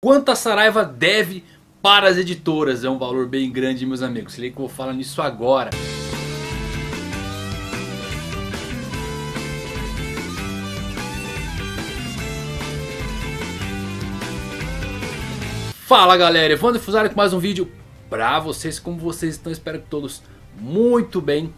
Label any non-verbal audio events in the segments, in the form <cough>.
Quanto a Saraiva deve para as editoras? É um valor bem grande meus amigos. Se liga que eu vou falar nisso agora. Fala galera, Evandro Fusari com mais um vídeo pra vocês. Como vocês estão? Espero que todos muito bem.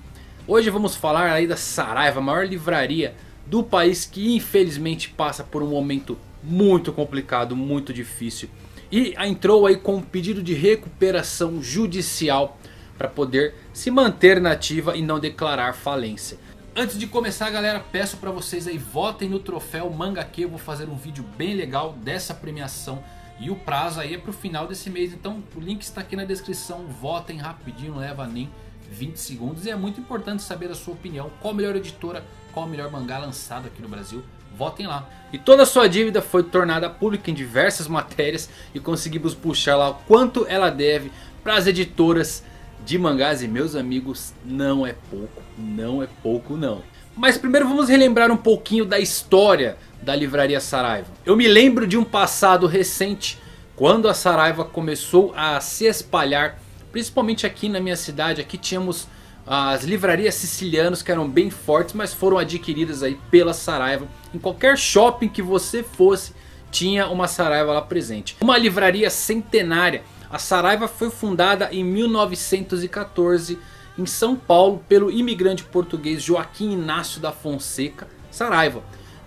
Hoje vamos falar aí da Saraiva, a maior livraria do país que infelizmente passa por um momento muito complicado, muito difícil. E entrou aí com um pedido de recuperação judicial para poder se manter nativa e não declarar falência. Antes de começar galera, peço para vocês aí votem no troféu Mangaque. Eu vou fazer um vídeo bem legal dessa premiação. E o prazo aí é para o final desse mês. Então o link está aqui na descrição. Votem rapidinho, não leva nem 20 segundos. E é muito importante saber a sua opinião. Qual a melhor editora, qual o melhor mangá lançado aqui no Brasil votem lá. E toda a sua dívida foi tornada pública em diversas matérias e conseguimos puxar lá o quanto ela deve para as editoras de mangás. E meus amigos, não é pouco, não é pouco não. Mas primeiro vamos relembrar um pouquinho da história da livraria Saraiva. Eu me lembro de um passado recente, quando a Saraiva começou a se espalhar, principalmente aqui na minha cidade. Aqui tínhamos as livrarias sicilianas que eram bem fortes, mas foram adquiridas aí pela Saraiva. Em qualquer shopping que você fosse, tinha uma Saraiva lá presente. Uma livraria centenária. A Saraiva foi fundada em 1914 em São Paulo pelo imigrante português Joaquim Inácio da Fonseca Saraiva.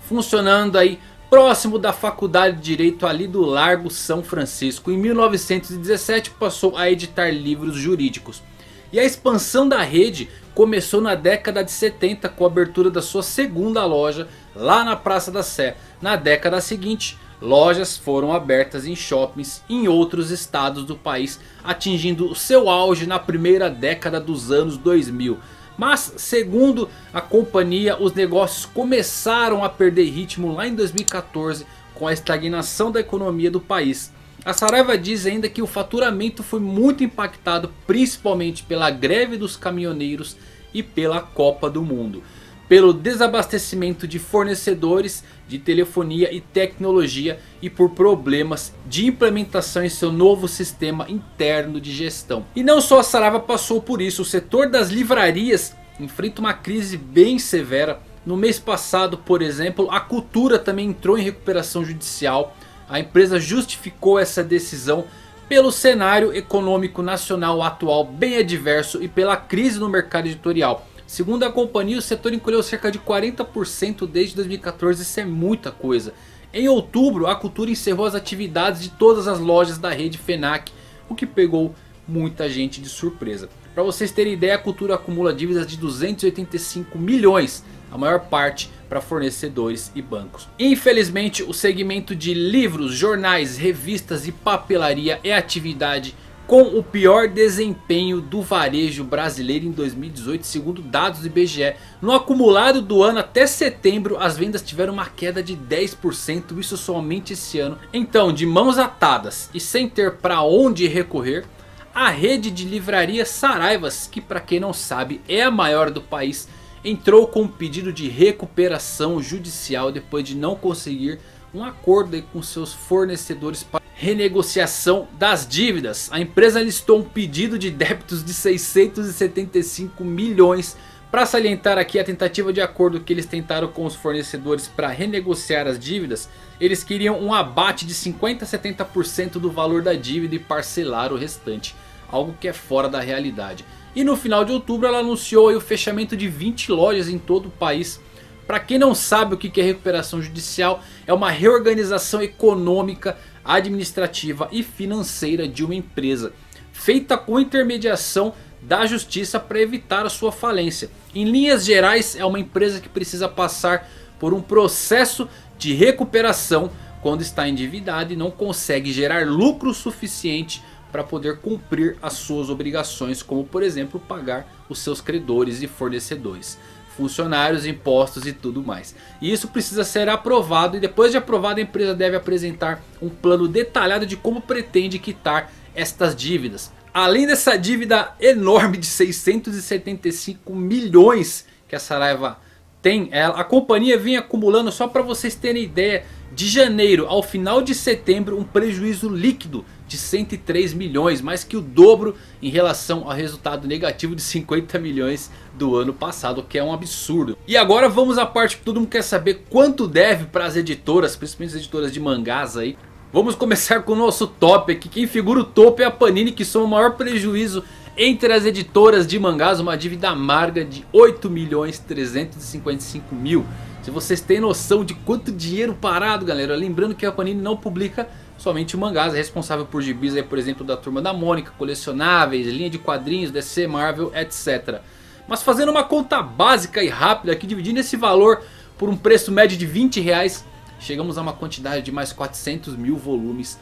Funcionando aí próximo da faculdade de Direito ali do Largo São Francisco. Em 1917 passou a editar livros jurídicos. E a expansão da rede começou na década de 70 com a abertura da sua segunda loja lá na Praça da Sé. Na década seguinte, lojas foram abertas em shoppings em outros estados do país, atingindo o seu auge na primeira década dos anos 2000. Mas segundo a companhia, os negócios começaram a perder ritmo lá em 2014 com a estagnação da economia do país. A Saraiva diz ainda que o faturamento foi muito impactado principalmente pela greve dos caminhoneiros e pela Copa do Mundo. Pelo desabastecimento de fornecedores de telefonia e tecnologia e por problemas de implementação em seu novo sistema interno de gestão. E não só a Saraiva passou por isso, o setor das livrarias enfrenta uma crise bem severa. No mês passado, por exemplo, a cultura também entrou em recuperação judicial a empresa justificou essa decisão pelo cenário econômico nacional atual bem adverso e pela crise no mercado editorial. Segundo a companhia, o setor encolheu cerca de 40% desde 2014, isso é muita coisa. Em outubro, a Cultura encerrou as atividades de todas as lojas da rede FENAC, o que pegou muita gente de surpresa. Para vocês terem ideia, a Cultura acumula dívidas de 285 milhões a maior parte para fornecedores e bancos. Infelizmente o segmento de livros, jornais, revistas e papelaria é atividade com o pior desempenho do varejo brasileiro em 2018 segundo dados do IBGE. No acumulado do ano até setembro as vendas tiveram uma queda de 10%, isso somente esse ano. Então de mãos atadas e sem ter para onde recorrer, a rede de livrarias Saraivas, que para quem não sabe é a maior do país entrou com um pedido de recuperação judicial depois de não conseguir um acordo com seus fornecedores para renegociação das dívidas. A empresa listou um pedido de débitos de 675 milhões para salientar aqui a tentativa de acordo que eles tentaram com os fornecedores para renegociar as dívidas, eles queriam um abate de 50 a 70% do valor da dívida e parcelar o restante, algo que é fora da realidade. E no final de outubro ela anunciou o fechamento de 20 lojas em todo o país. Para quem não sabe o que é recuperação judicial, é uma reorganização econômica, administrativa e financeira de uma empresa. Feita com intermediação da justiça para evitar a sua falência. Em linhas gerais é uma empresa que precisa passar por um processo de recuperação quando está endividada e não consegue gerar lucro suficiente para poder cumprir as suas obrigações, como por exemplo pagar os seus credores e fornecedores, funcionários, impostos e tudo mais. E isso precisa ser aprovado e depois de aprovado a empresa deve apresentar um plano detalhado de como pretende quitar estas dívidas. Além dessa dívida enorme de 675 milhões que a Saraiva tem, a companhia vem acumulando, só para vocês terem ideia, de janeiro ao final de setembro um prejuízo líquido de 103 milhões, mais que o dobro em relação ao resultado negativo de 50 milhões do ano passado, que é um absurdo. E agora vamos à parte que todo mundo quer saber quanto deve para as editoras, principalmente as editoras de mangás aí. Vamos começar com o nosso top aqui, quem figura o topo é a Panini que soma o maior prejuízo entre as editoras de mangás, uma dívida amarga de 8 milhões 355 mil. Se vocês têm noção de quanto dinheiro parado galera, lembrando que a Panini não publica somente mangás, é responsável por gibis aí, por exemplo da Turma da Mônica, colecionáveis, linha de quadrinhos, DC, Marvel, etc. Mas fazendo uma conta básica e rápida aqui, dividindo esse valor por um preço médio de 20 reais, chegamos a uma quantidade de mais 400 mil volumes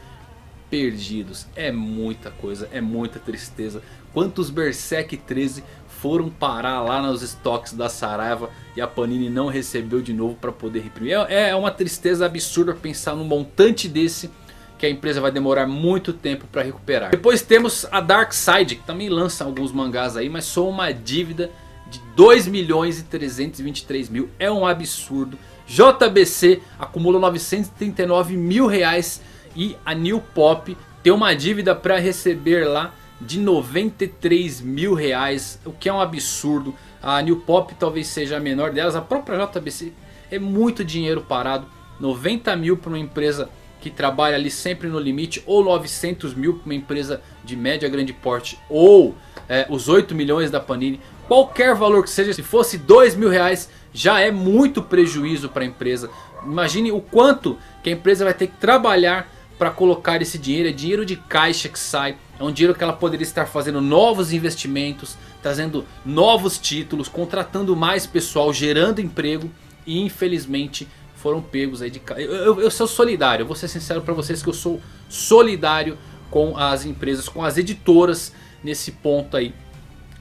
perdidos. É muita coisa, é muita tristeza. Quantos Berserk 13 foram parar lá nos estoques da Saraiva e a Panini não recebeu de novo para poder reprimir. É, é uma tristeza absurda pensar num montante desse que a empresa vai demorar muito tempo para recuperar. Depois temos a Dark Side, que também lança alguns mangás aí, mas só uma dívida de 2 milhões e 323 mil. É um absurdo. JBC acumula 939 mil reais e a New Pop tem uma dívida para receber lá de 93 mil reais, o que é um absurdo. A New Pop talvez seja a menor delas, a própria JBC é muito dinheiro parado. 90 mil para uma empresa que trabalha ali sempre no limite, ou 900 mil para uma empresa de média grande porte, ou é, os 8 milhões da Panini. Qualquer valor que seja, se fosse 2 mil reais, já é muito prejuízo para a empresa. Imagine o quanto que a empresa vai ter que trabalhar para colocar esse dinheiro, é dinheiro de caixa que sai, é um dinheiro que ela poderia estar fazendo novos investimentos, trazendo novos títulos, contratando mais pessoal, gerando emprego. E infelizmente foram pegos aí de eu, eu, eu sou solidário, eu vou ser sincero para vocês que eu sou solidário com as empresas, com as editoras nesse ponto aí.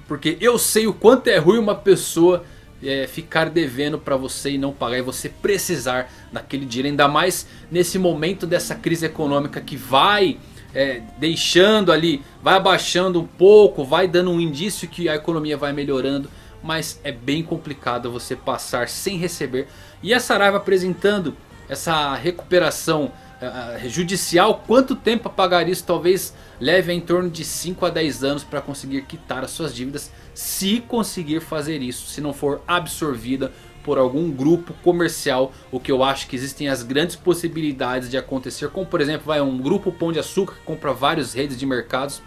Porque eu sei o quanto é ruim uma pessoa é, ficar devendo para você e não pagar e você precisar daquele dinheiro. Ainda mais nesse momento dessa crise econômica que vai é, deixando ali, vai abaixando um pouco, vai dando um indício que a economia vai melhorando. Mas é bem complicado você passar sem receber. E a Saraiva apresentando essa recuperação judicial, quanto tempo a pagar isso? Talvez leve em torno de 5 a 10 anos para conseguir quitar as suas dívidas. Se conseguir fazer isso, se não for absorvida por algum grupo comercial. O que eu acho que existem as grandes possibilidades de acontecer. Como por exemplo vai um grupo Pão de Açúcar que compra várias redes de mercados.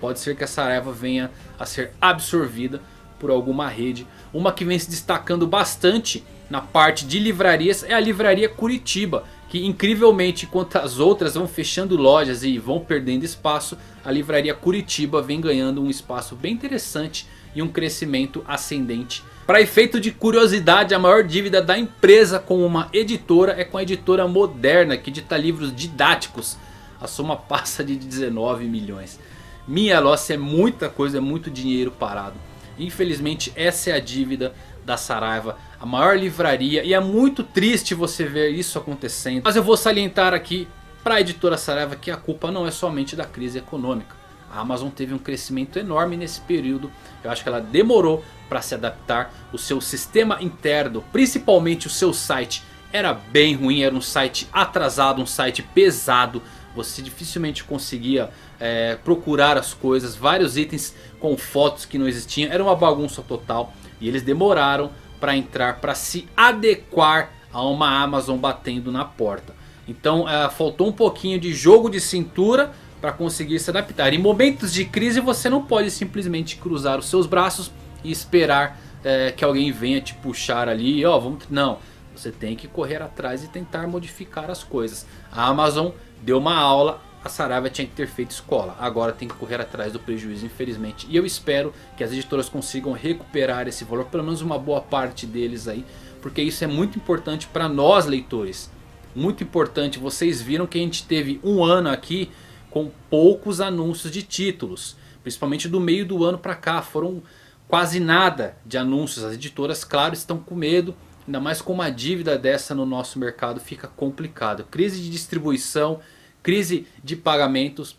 Pode ser que essa erva venha a ser absorvida por alguma rede. Uma que vem se destacando bastante na parte de livrarias é a livraria Curitiba que incrivelmente enquanto as outras vão fechando lojas e vão perdendo espaço, a livraria Curitiba vem ganhando um espaço bem interessante e um crescimento ascendente. Para efeito de curiosidade, a maior dívida da empresa com uma editora é com a editora Moderna, que edita livros didáticos. A soma <laughs> passa de 19 milhões. Minha nossa, é muita coisa, é muito dinheiro parado. Infelizmente essa é a dívida da Saraiva, a maior livraria e é muito triste você ver isso acontecendo. Mas eu vou salientar aqui para a editora Saraiva que a culpa não é somente da crise econômica. A Amazon teve um crescimento enorme nesse período. Eu acho que ela demorou para se adaptar. O seu sistema interno, principalmente o seu site, era bem ruim. Era um site atrasado, um site pesado. Você dificilmente conseguia é, procurar as coisas. Vários itens com fotos que não existiam. Era uma bagunça total. E eles demoraram para entrar, para se adequar a uma Amazon batendo na porta. Então uh, faltou um pouquinho de jogo de cintura para conseguir se adaptar. Em momentos de crise você não pode simplesmente cruzar os seus braços e esperar uh, que alguém venha te puxar ali. Ó, oh, vamos... Não, você tem que correr atrás e tentar modificar as coisas. A Amazon deu uma aula a Saraiva tinha que ter feito escola. Agora tem que correr atrás do prejuízo, infelizmente. E eu espero que as editoras consigam recuperar esse valor, pelo menos uma boa parte deles aí. Porque isso é muito importante para nós leitores. Muito importante. Vocês viram que a gente teve um ano aqui com poucos anúncios de títulos. Principalmente do meio do ano para cá. Foram quase nada de anúncios. As editoras, claro, estão com medo. Ainda mais com uma dívida dessa no nosso mercado fica complicado. Crise de distribuição crise de pagamentos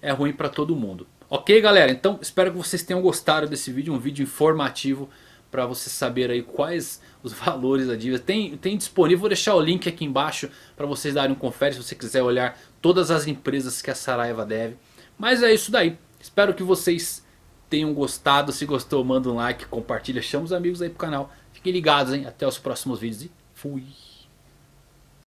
é ruim para todo mundo. Ok galera, então espero que vocês tenham gostado desse vídeo, um vídeo informativo para você saber aí quais os <laughs> valores da dívida. Tem, tem disponível, vou deixar o link aqui embaixo para vocês darem um confere se você quiser olhar todas as empresas que a Saraiva deve. Mas é isso daí. Espero que vocês tenham gostado. Se gostou, manda um like, compartilha, chama os amigos aí pro canal. Fiquem ligados, hein? Até os próximos vídeos e fui!